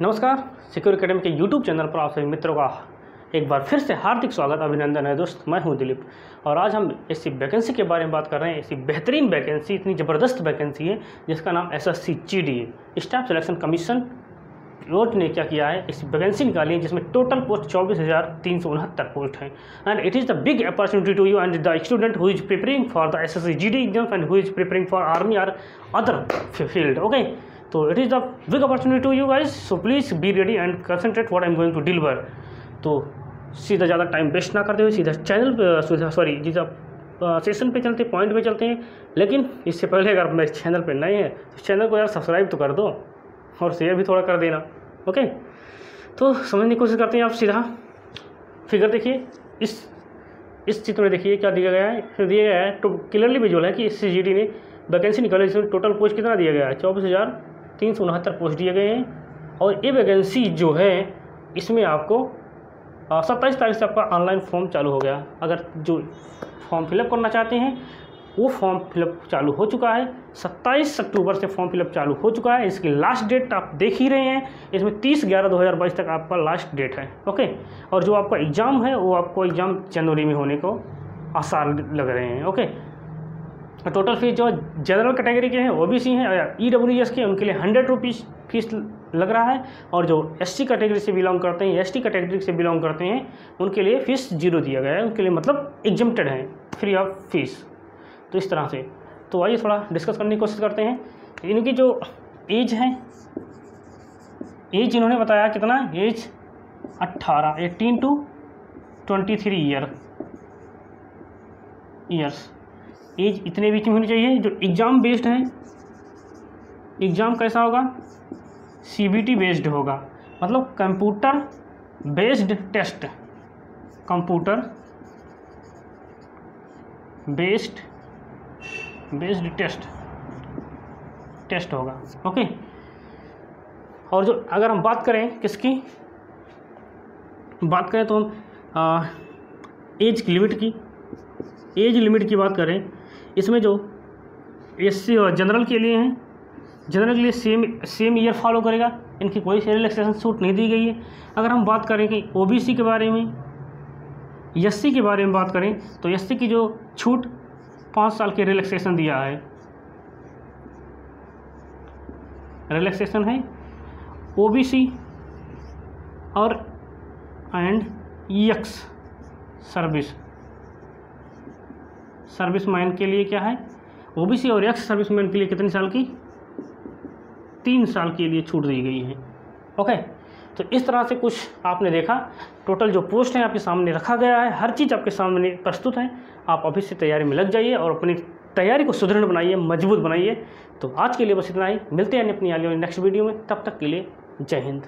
नमस्कार secure academy के YouTube channel पर आप सभी मित्रों का एक बार फिर से हार्दिक स्वागत, अभिनंदन है दोस्त, मैं हूँ दिलीप। और आज हम ऐसी वैकेंसी के बारे में बात कर रहे हैं ऐसी बेहतरीन वैकेंसी इतनी ज़बरदस्त वैकेंसी है, जिसका नाम S S C G D staff selection commission road ने क्या किया है, इस वैकेंसी निकाली है, जिसमें टोटल पोस्ट चौबीस हज़ार तीन सौ उनहत्तर पोस्ट हैं। And it is the big opportunity to you and the student who is preparing for the S S C G D exam and who is preparing for army or other field okay तो it is the big opportunity to you guys so please be ready and concentrate what I am going to deliver तो सीधा ज़्यादा time waste ना करते हुए, सीधा channel sorry सीधा session पे चलते हैं पॉइंट पे चलते हैं। लेकिन इससे पहले अगर मेरे चैनल पे नए हैं तो चैनल को यार सब्सक्राइब तो कर दो और शेयर भी थोड़ा कर देना ओके तो समझने की कोशिश करते हैं आप सीधा। फिगर देखिए, इस इस चित्र में देखिए क्या दिया गया है। दिया गया है तो क्लियरली विजुअल है कि इस सीजीडी ने वैकेंसी निकाली इसमें टोटल पोस्ट कितना दिया गया है? चौबीस हज़ार तीन सौ उनहत्तर पोस्ट दिए गए हैं और ये वैकेंसी जो है, इसमें आपको सत्ताईस तारीख से आपका ऑनलाइन फॉर्म चालू हो गया। अगर जो फॉर्म फिलअप करना चाहते हैं, वो फॉर्म फिलअप चालू हो चुका है। 27 अक्टूबर से फॉर्म फिलअप चालू हो चुका है। इसकी लास्ट डेट आप देख ही रहे हैं। इसमें 30 ग्यारह 2022 तक आपका लास्ट डेट है। ओके और जो आपका एग्ज़ाम है, वो आपको एग्ज़ाम जनवरी में होने को आसार लग रहे हैं। ओके टोटल फ़ीस जो जनरल कैटेगरी के हैं ओ बी सी हैं ई डब्ल्यू एस के उनके लिए हंड्रेड रुपीज़ फ़ीस लग रहा है, और जो एस टी कैटेगरी से बिलोंग करते हैं एस टी कैटेगरी से बिलोंग करते हैं, उनके लिए फ़ीस ज़ीरो दिया गया है, उनके लिए मतलब एग्जम्प्टेड है फ्री ऑफ़ फ़ीस तो इस तरह से। तो आइए थोड़ा डिस्कस करने की कोशिश करते हैं। इनकी जो एज है एज इन्होंने बताया कितना? एज अट्ठारह eighteen to twenty three year years age इतने बीच में होनी चाहिए? जो एग्ज़ाम बेस्ड हैं, एग्ज़ाम कैसा होगा? सी बी टी बेस्ड होगा। मतलब computer based test. Computer based based test. Test होगा। ओके? और जो अगर हम बात करें किसकी, बात करें तो हम एज लिमिट की, एज लिमिट की बात करें इसमें जो एस जनरल के लिए हैं, जनरल के लिए सेम सेम ईयर फॉलो करेगा। इनकी कोई रिलैक्सेशन छूट नहीं दी गई है। अगर हम बात करें कि ओबीसी के बारे में एस के बारे में बात करें तो एस की जो छूट पाँच साल के रिलैक्सेशन दिया है। रिलैक्सेशन है ओबीसी और and ex service service man के लिए क्या है? ओबीसी और एक्स सर्विस मैन के लिए कितने साल की? तीन साल के लिए छूट दी गई है। ओके तो इस तरह से कुछ आपने देखा। टोटल जो पोस्ट है आपके सामने रखा गया है। हर चीज़ आपके सामने प्रस्तुत है। आप अभी से तैयारी में लग जाइए और अपनी तैयारी को सुदृढ़ बनाइए, मज़बूत बनाइए। तो आज के लिए बस इतना ही। मिलते हैं अपनी आगे नेक्स्ट वीडियो में। तब तक के लिए जय हिंद।